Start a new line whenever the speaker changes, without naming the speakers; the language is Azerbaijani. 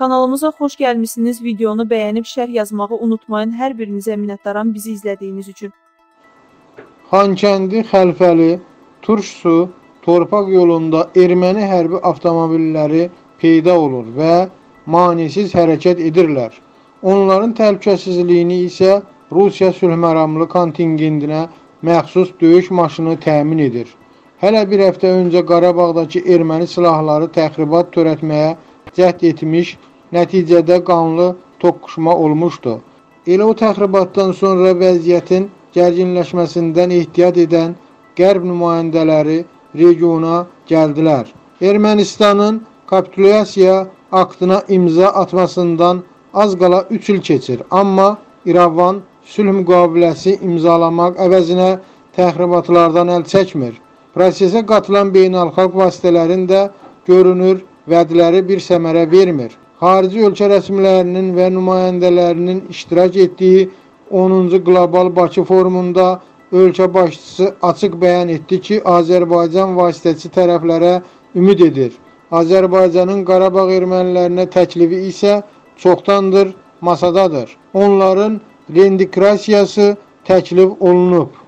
Kanalımıza xoş gəlmisiniz. Videonu bəyənib şərh yazmağı unutmayın. Hər birinizə minnətdaram bizi izlədiyiniz üçün.
Xankəndi, Xəlfəli, Turşsu, torpaq yolunda erməni hərbi avtomobilləri peyda olur və manisiz hərəkət edirlər. Onların təhlükəsizliyini isə Rusiya sülhməramlı kontingentinə məxsus döyüş maşını təmin edir. Hələ bir həftə öncə Qarabağdakı erməni silahları təxribat törətməyə cəhd etmiş, nəticədə qanlı toqquşma olmuşdu. Elə o təxribatdan sonra vəziyyətin gərginləşməsindən ehtiyat edən qərb nümayəndələri regiona gəldilər. Ermənistanın kapitulyasiya aktına imza atmasından az qala 3 il keçir, amma İrəvan sülh müqaviləsi imzalamaq əvəzinə təxribatlardan əl çəkmir. Prosesə qatılan beynəlxalq vasitələrin də görünür vədləri bir səmərə vermir. Xarici ölkə rəsmilərinin və nümayəndələrinin iştirak etdiyi 10-cu qlobal Bakı forumunda ölkə başçısı açıq bəyan etdi ki, Azərbaycan vasitəçi tərəflərə ümid edir. Azərbaycanın Qarabağ ermənilərinə təklifi isə çoxdandır masadadır. Onların rendikrasiyası təklif olunub.